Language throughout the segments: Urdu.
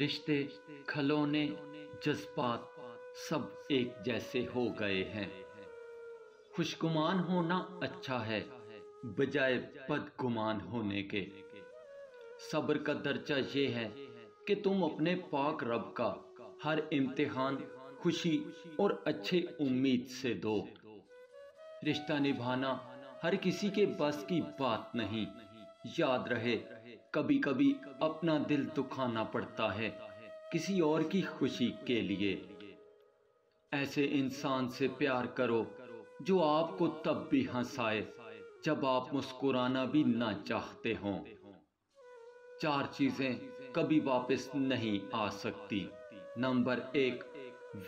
رشتے، کھلونے، جذبات سب ایک جیسے ہو گئے ہیں۔ خوشگمان ہونا اچھا ہے، بجائے بد گمان ہونے کے۔ صبر کا درجہ یہ ہے کہ تم اپنے پاک رب کا ہر امتحان خوشی اور اچھے امید سے دو۔ رشتہ نبھانا ہر کسی کے بس کی بات نہیں، یاد رہے کبھی کبھی اپنا دل دکھانا پڑتا ہے کسی اور کی خوشی کے لیے۔ ایسے انسان سے پیار کرو جو آپ کو تب بھی ہنسائے جب آپ مسکرانا بھی نہ چاہتے ہوں۔ چار چیزیں کبھی واپس نہیں آ سکتی۔ نمبر ایک،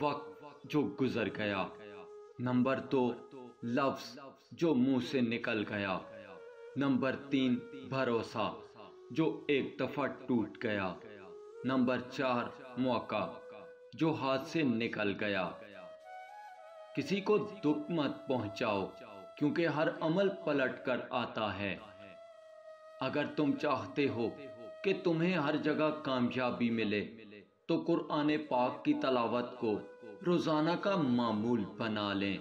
وقت جو گزر گیا۔ نمبر دو، لفظ جو منہ سے نکل گیا۔ نمبر تین، بھروسہ۔ جو ایک دفعہ ٹوٹ گیا۔ نمبر چار، موقع، جو ہاتھ سے نکل گیا۔ کسی کو دکھ مت پہنچاؤ، کیونکہ ہر عمل پلٹ کر آتا ہے۔ اگر تم چاہتے ہو کہ تمہیں ہر جگہ کامیابی ملے، تو قرآن پاک کی تلاوت کو روزانہ کا معمول بنا لیں۔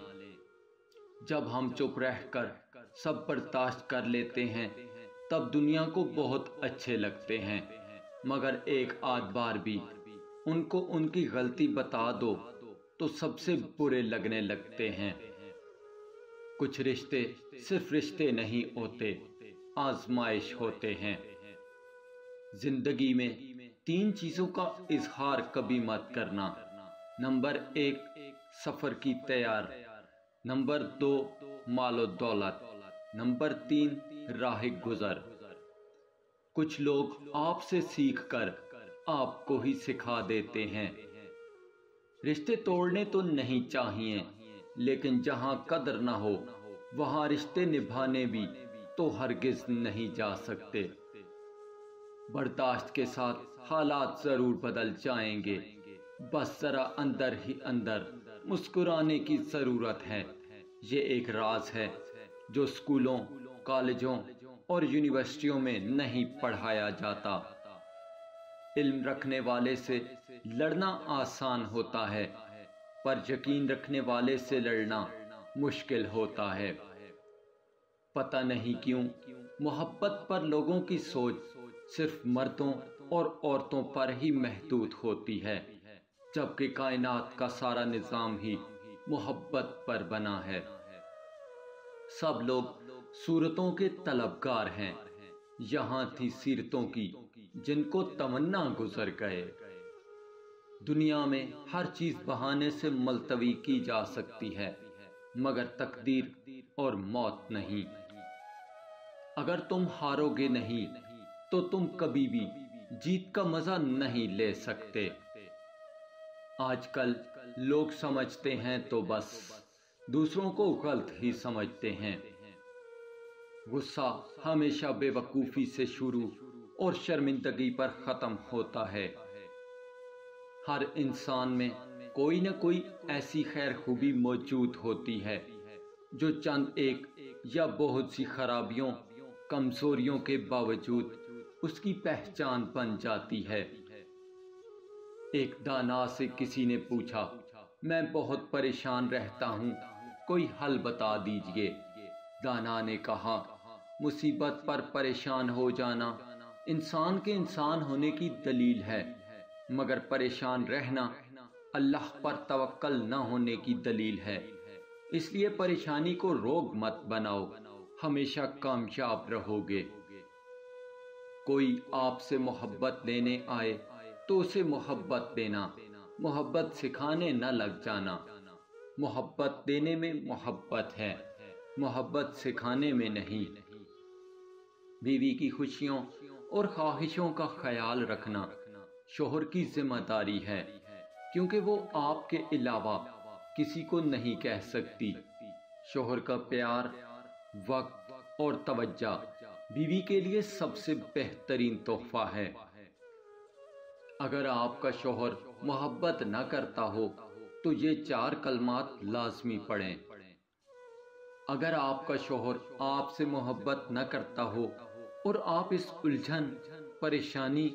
جب ہم چپ رہ کر سب برداشت کر لیتے ہیں تب دنیا کو بہت اچھے لگتے ہیں۔ مگر ایک آدھ بار بھی ان کو ان کی غلطی بتا دو تو سب سے برے لگنے لگتے ہیں۔ کچھ رشتے صرف رشتے نہیں ہوتے، آزمائش ہوتے ہیں۔ زندگی میں تین چیزوں کا اظہار کبھی مت کرنا۔ نمبر ایک، سفر کی تیار۔ نمبر دو، مال و دولت۔ نمبر تین راہ گزر۔ کچھ لوگ آپ سے سیکھ کر آپ کو ہی سکھا دیتے ہیں۔ رشتے توڑنے تو نہیں چاہیے، لیکن جہاں قدر نہ ہو، وہاں رشتے نبھانے بھی تو ہرگز نہیں جا سکتے۔ برداشت کے ساتھ حالات ضرور بدل جائیں گے۔ بس ذرا اندر ہی اندر مسکرانے کی ضرورت ہے۔ یہ ایک راز ہے جو سکولوں کالجوں اور یونیورسٹیوں میں نہیں پڑھایا جاتا۔ علم رکھنے والے سے لڑنا آسان ہوتا ہے، پر یقین رکھنے والے سے لڑنا مشکل ہوتا ہے۔ پتہ نہیں کیوں، محبت پر لوگوں کی سوچ صرف مردوں اور عورتوں پر ہی محدود ہوتی ہے، جبکہ کائنات کا سارا نظام ہی محبت پر بنا ہے۔ سب لوگ صورتوں کے طلبگار ہیں۔ یہاں تھی سیرتوں کی، جن کو تمنا گزر گئے۔ دنیا میں ہر چیز بہانے سے ملتوی کی جا سکتی ہے، مگر تقدیر اور موت نہیں۔ اگر تم ہارو گے نہیں، تو تم کبھی بھی جیت کا مزہ نہیں لے سکتے۔ آج کل لوگ سمجھتے ہیں تو بس، دوسروں کو غلط ہی سمجھتے ہیں۔ غصہ ہمیشہ بے وقوفی سے شروع اور شرمندگی پر ختم ہوتا ہے۔ ہر انسان میں کوئی نہ کوئی ایسی خیر خوبی موجود ہوتی ہے جو چند ایک یا بہت سی خرابیوں، کمزوریوں کے باوجود اس کی پہچان بن جاتی ہے۔ ایک دانا سے کسی نے پوچھا، میں بہت پریشان رہتا ہوں، کوئی حل بتا دیجیے؟ دانا نے کہا مصیبت پر پریشان ہو جانا۔ انسان کے انسان ہونے کی دلیل ہے، مگر پریشان رہنا اللہ پر توکل نہ ہونے کی دلیل ہے۔ اس لیے پریشانی کو روگ مت بناؤ، ہمیشہ کامیاب رہو گے کوئی آپ سے محبت لینے آئے تو اسے محبت دینا۔ محبت سکھانے نہ لگ جانا۔ محبت دینے میں محبت ہے، محبت سکھانے میں نہیں۔ بیوی کی خوشیوں اور خواہشوں کا خیال رکھنا شوہر کی ذمہ داری ہے، کیونکہ وہ آپ کے علاوہ کسی کو نہیں کہہ سکتی۔ شوہر کا پیار، وقت اور توجہ بیوی کے لیے سب سے بہترین تحفہ ہے۔ اگر آپ کا شوہر محبت نہ کرتا ہو تو یہ چار کلمات لازمی پڑھیں۔ اگر آپ کا شوہر آپ سے محبت نہ کرتا ہو اور آپ اس الجھن، پریشانی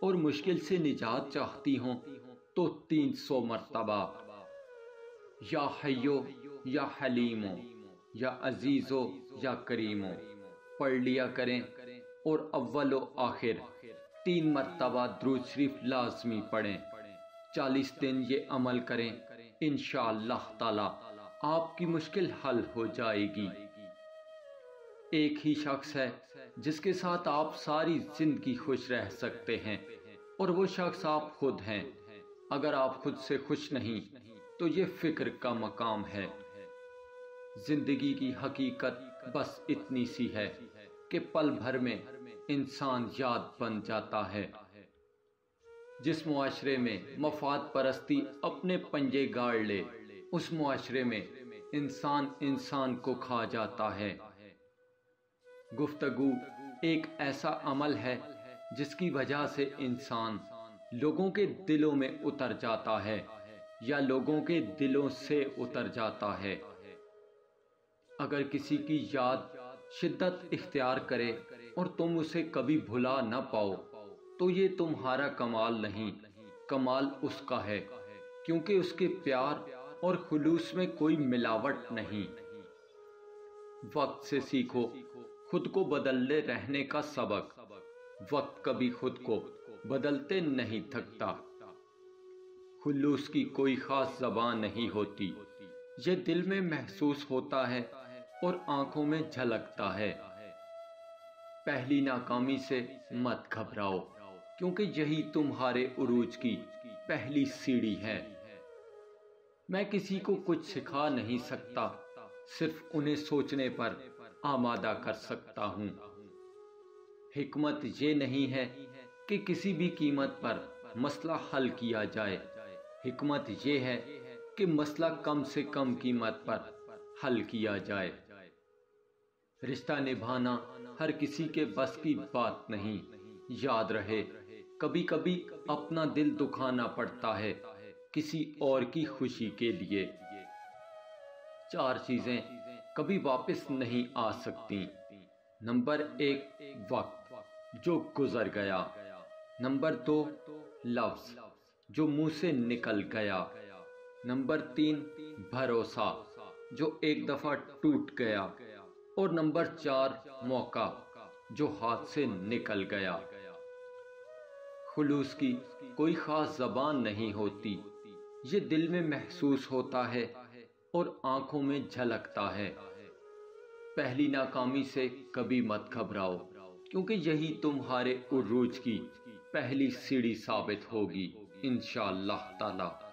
اور مشکل سے نجات چاہتی ہوں، تو تین سو مرتبہ۔ یا حیو، یا حلیمو یا عزیزو یا کریمو پڑھ لیا کریں۔ اور اول و آخر تین مرتبہ درود شریف لازمی پڑھیں۔ چالیس دن یہ عمل کریں۔ انشاءاللہ تعالی آپ کی مشکل حل ہو جائے گی۔ ایک ہی شخص ہے جس کے ساتھ آپ ساری زندگی خوش رہ سکتے ہیں اور وہ شخص آپ خود ہیں۔ اگر آپ خود سے خوش نہیں، تو یہ فکر کا مقام ہے۔ زندگی کی حقیقت بس اتنی سی ہے کہ پل بھر میں انسان یاد بن جاتا ہے۔ جس معاشرے میں مفاد پرستی اپنے پنجے گاڑ لے، اس معاشرے میں انسان انسان کو کھا جاتا ہے۔ گفتگو ایک ایسا عمل ہے جس کی وجہ سے انسان لوگوں کے دلوں میں اتر جاتا ہے یا لوگوں کے دلوں سے اتر جاتا ہے۔ اگر کسی کی یاد شدت اختیار کرے اور تم اسے کبھی بھلا نہ پاؤ، تو یہ تمہارا کمال نہیں، کمال اس کا ہے، کیونکہ اس کے پیار اور خلوص میں کوئی ملاوٹ نہیں۔ وقت سے سیکھو خود کو بدلنے رہنے کا سبق۔ وقت کبھی خود کو بدلتے نہیں تھکتا۔ خلوص کی کوئی خاص زبان نہیں ہوتی۔ یہ دل میں محسوس ہوتا ہے اور آنکھوں میں جھلکتا ہے۔ پہلی ناکامی سے مت گھبراؤ، کیونکہ یہی تمہارے عروج کی پہلی سیڑھی ہے۔ میں کسی کو کچھ سکھا نہیں سکتا، صرف انہیں سوچنے پر۔ آمادہ کر سکتا ہوں۔ حکمت یہ نہیں ہے کہ کسی بھی قیمت پر مسئلہ حل کیا جائے۔ حکمت یہ ہے کہ مسئلہ کم سے کم قیمت پر حل کیا جائے۔ رشتہ نبھانا ہر کسی کے بس کی بات نہیں۔ یاد رہے کبھی کبھی اپنا دل دکھانا پڑتا ہے کسی اور کی خوشی کے لیے۔ چار چیزیں کبھی واپس نہیں آ سکتی۔ نمبر ایک، وقت، جو گزر گیا۔ نمبر دو، لفظ، جو منہ سے نکل گیا۔ نمبر تین، بھروسہ، جو ایک دفعہ ٹوٹ گیا۔ اور نمبر چار، موقع، جو ہاتھ سے نکل گیا۔ خلوص کی کوئی خاص زبان نہیں ہوتی۔ یہ دل میں محسوس ہوتا ہے اور آنکھوں میں جھلکتا ہے۔ پہلی ناکامی سے کبھی مت گھبراؤ، کیونکہ یہی تمہارے عروج کی پہلی سیڑھی ثابت ہوگی انشاءاللہ تعالی۔